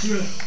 Called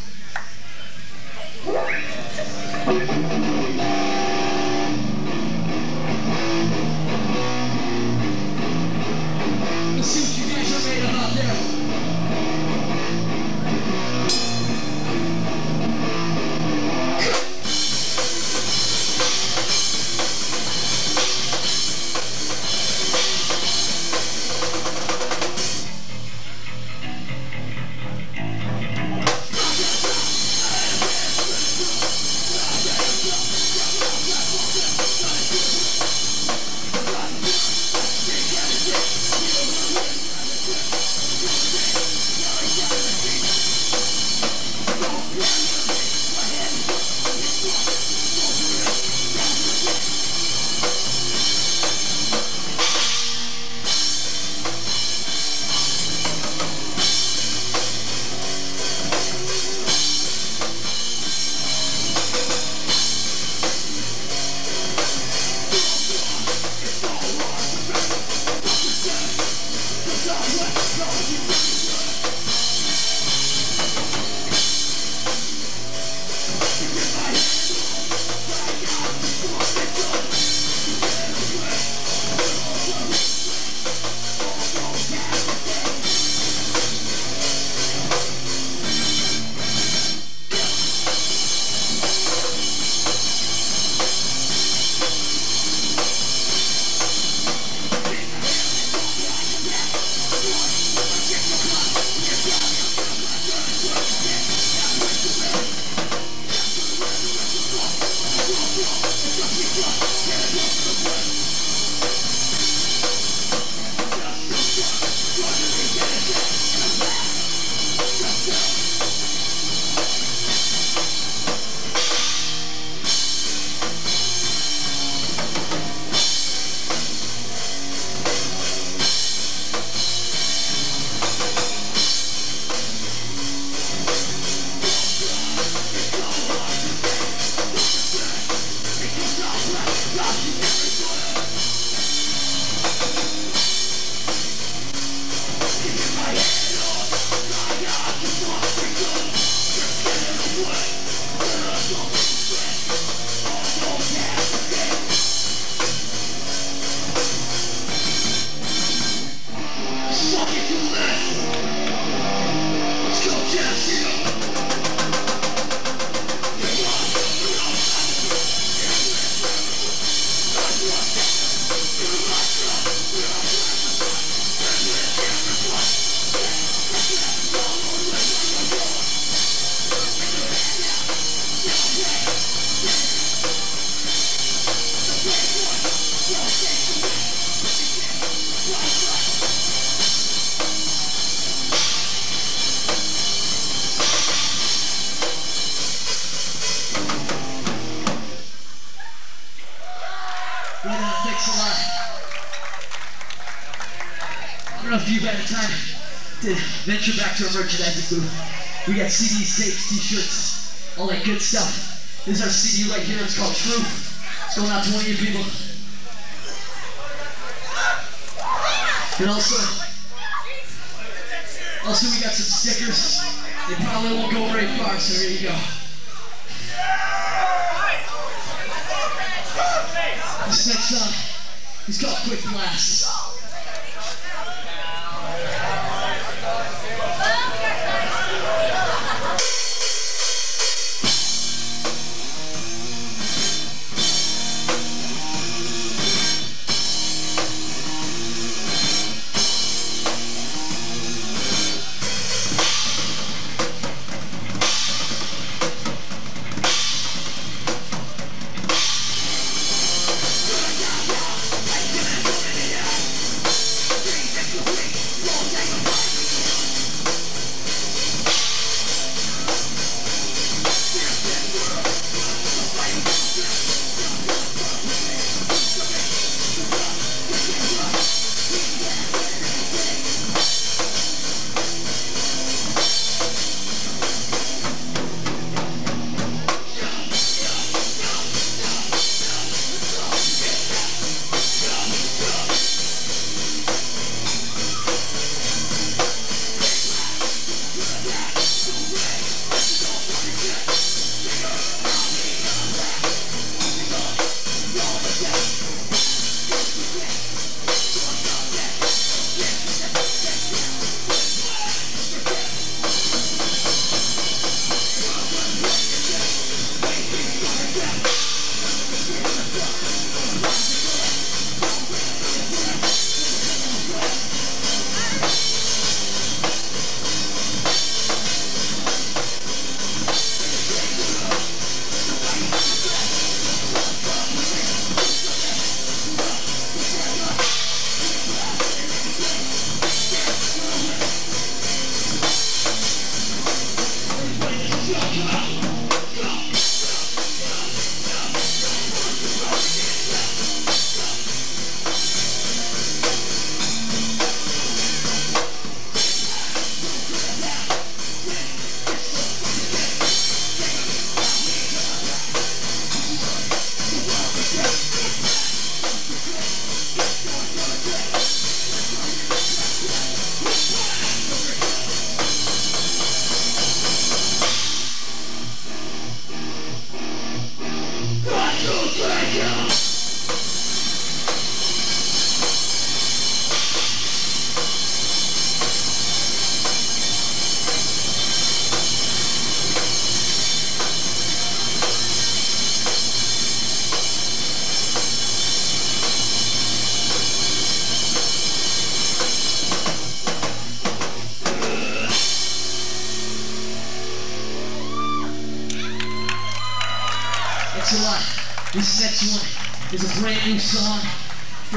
venture back to our merchandising booth. We got CDs, tapes, t-shirts, all that good stuff. This is our CD right here. It's called Truth. It's going out to one of you people. And also, also we got some stickers. They probably won't go very far, so here you go. This next song is called Quick Blast.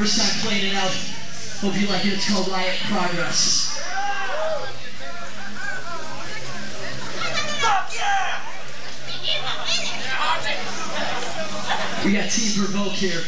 first time playing it out. Hope you like it. It's called Riot Progress. We got Team Provoke here.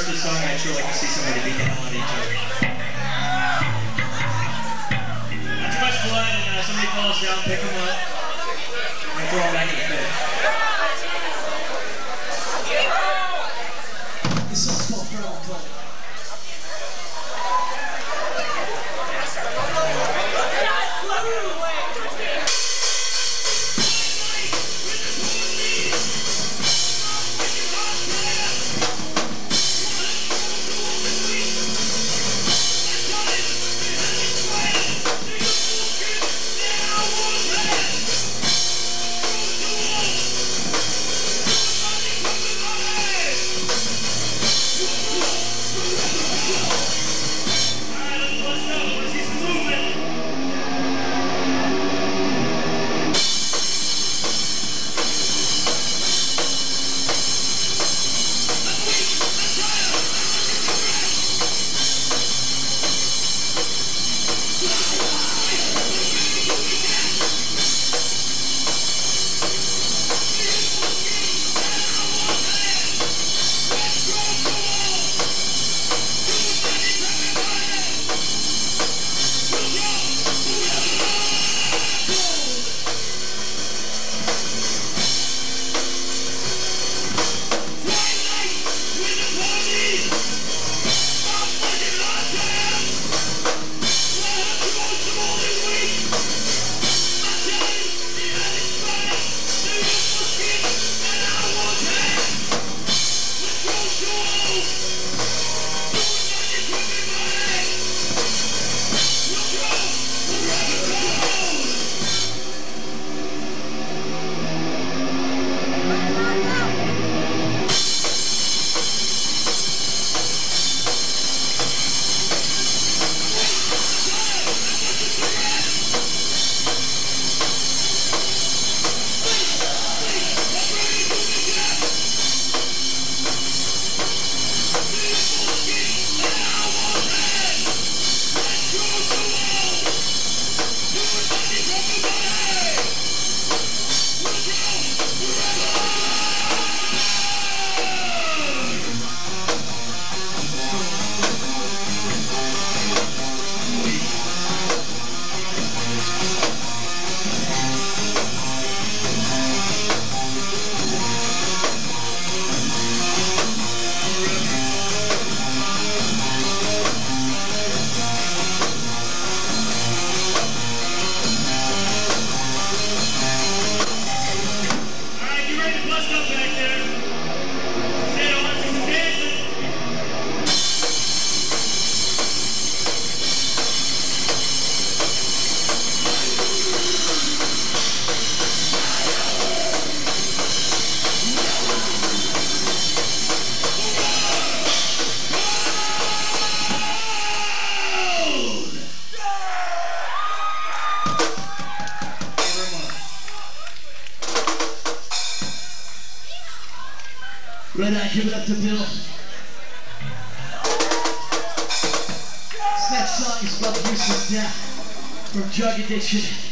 Start this song, I'd sure like to see somebody beat the hell out of each other. Too much blood, and uh, somebody falls down, pick them up, and throw them back in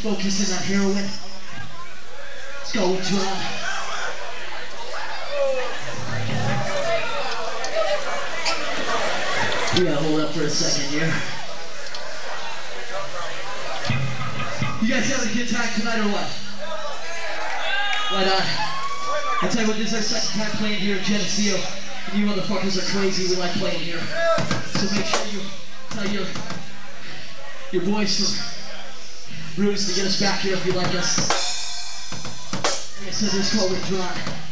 focusing on heroin. Let's go with John. We gotta hold up for a second here. You guys having a good time tonight or what? Right on. I tell you what, this is our second time playing here at Geneseo. You motherfuckers are crazy. We like playing here. So make sure you tell your your boys from Ruse to get us back here if you like us. Like I said, this call withdrawn.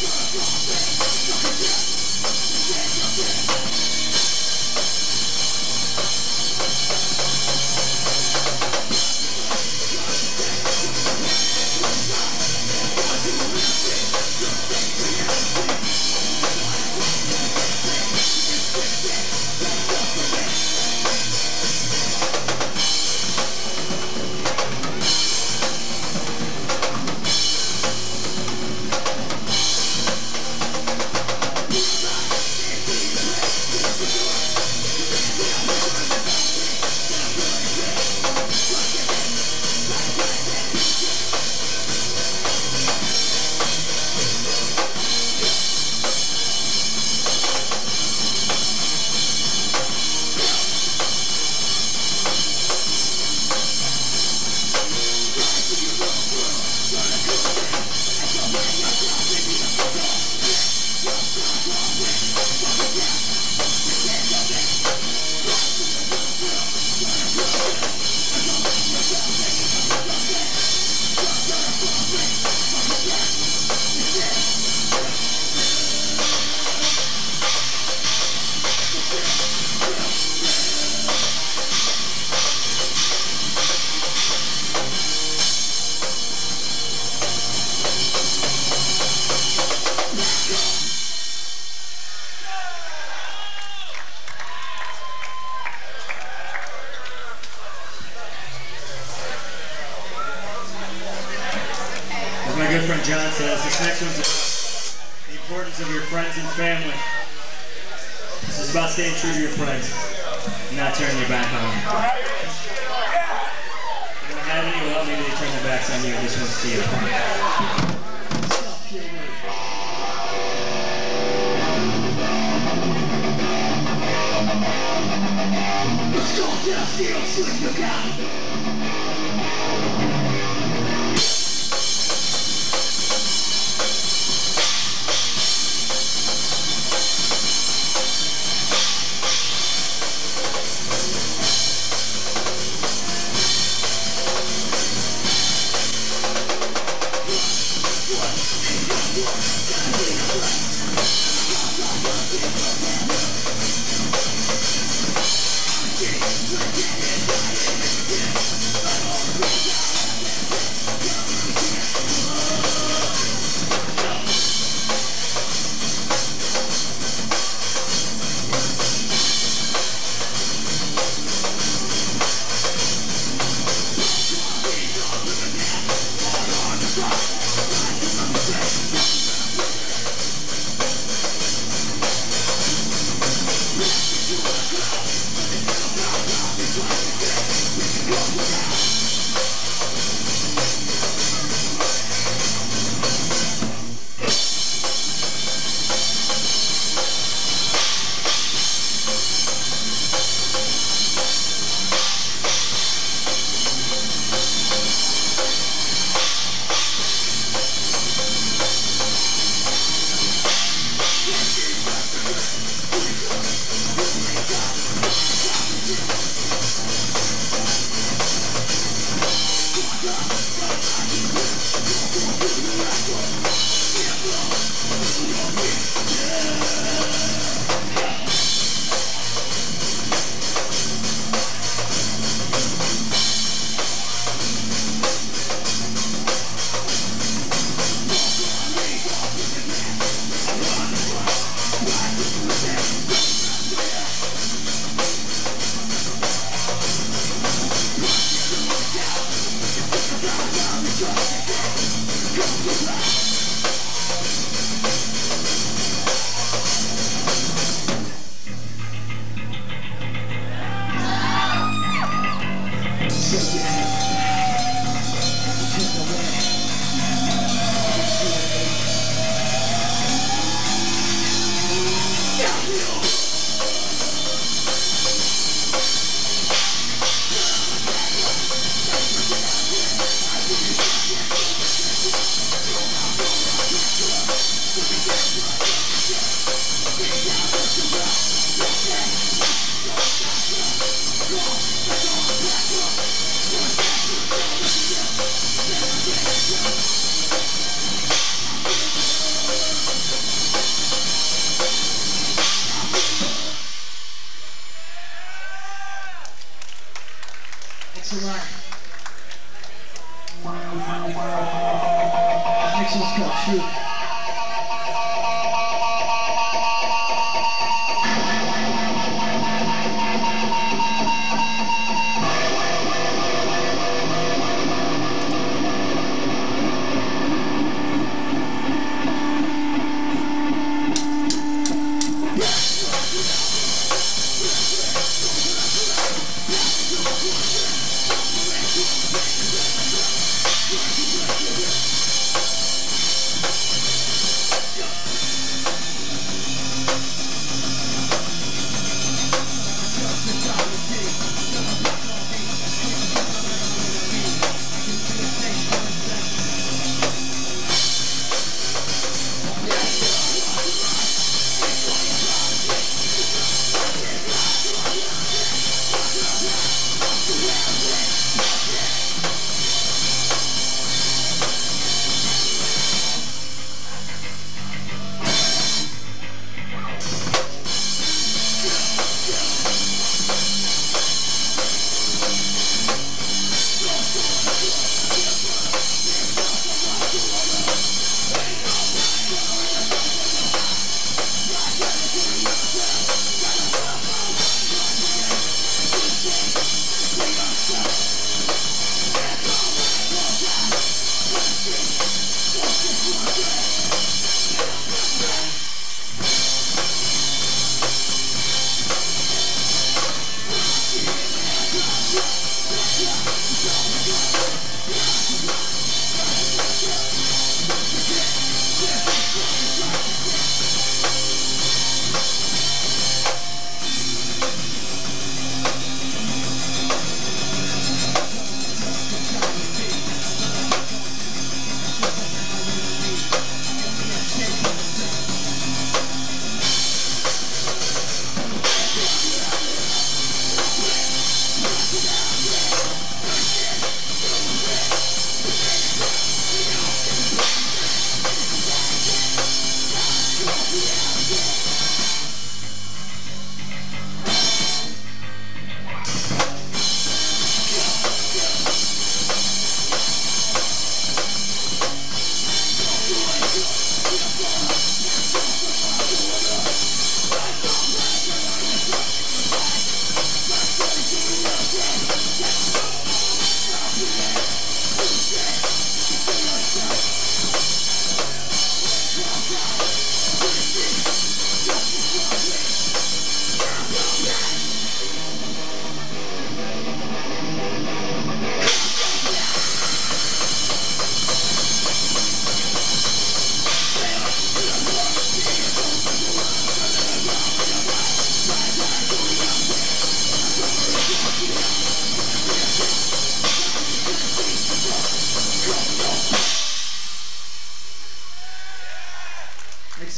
頑張れ!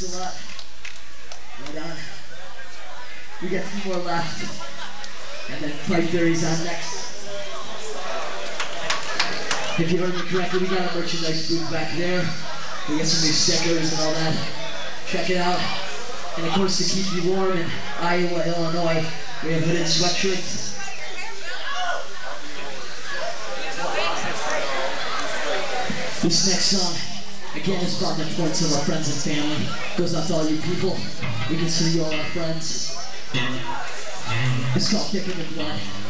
A lot. Right on. Uh, we got two more left. And then Fight Theory's on next. If you heard me correctly, we got a merchandise booth back there. We got some new stickers and all that. Check it out. And of course, to keep you warm in Iowa, Illinois, we have hooded sweatshirts. This next song, again, is about the importance of our friends and family. Goes out to all you people. We consider you all our friends. It's called Thick in the Blood.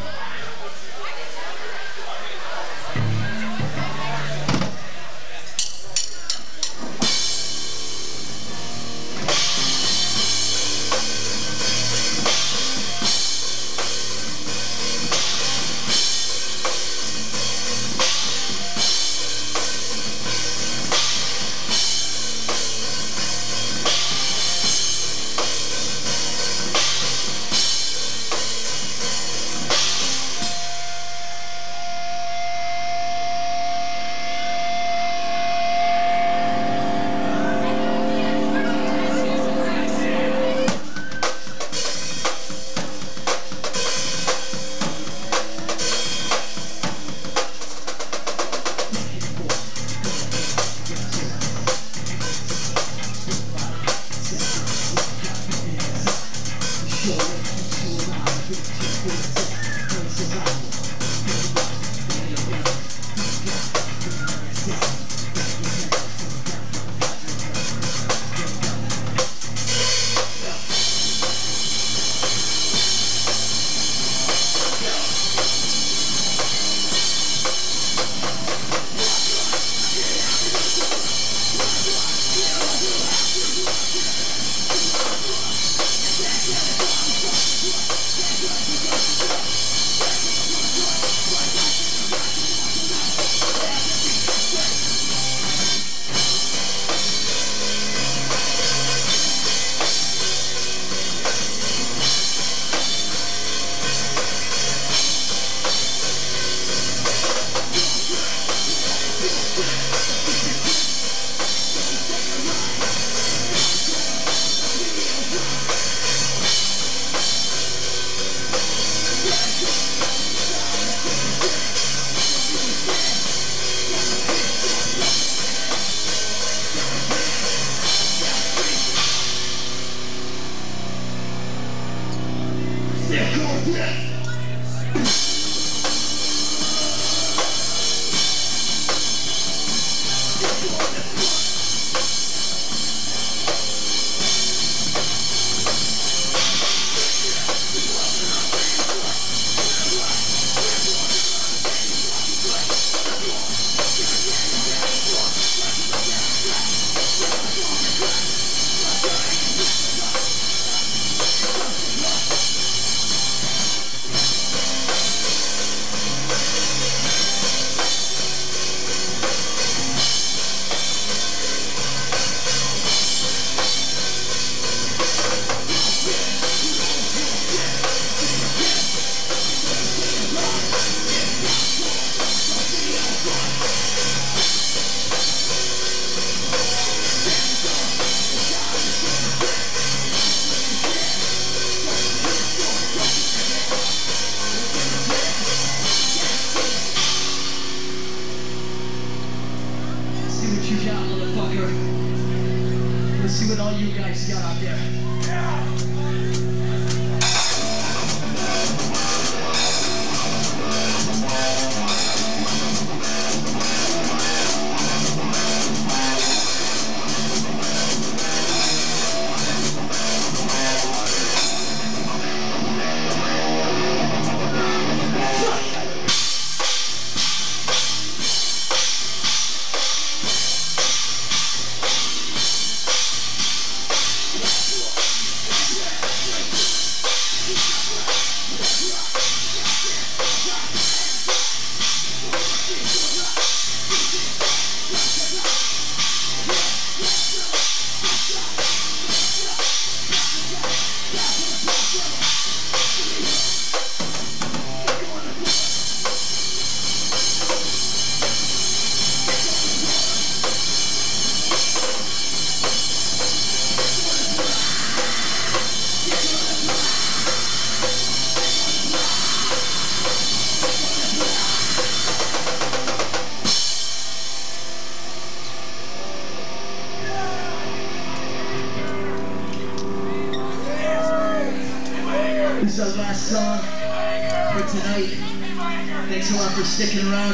Sticking around.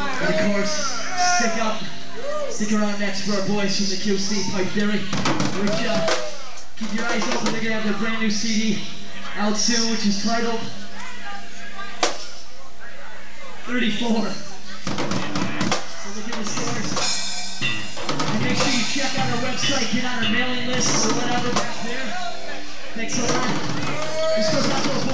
And of course, stick up. Stick around next for our boys from the QC Fight Theory. Which, uh, keep your eyes open. They're gonna have their brand new CD out soon, which is titled 34. So look at the stores. And make sure you check out our website, get on our mailing list or whatever back there. Thanks a lot. This goes out to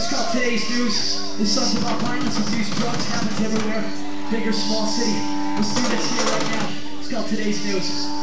is called Today's News. This song's about violence, abuse, drugs, happens everywhere. Big or small city. Let's do this here right now. It's called Today's News.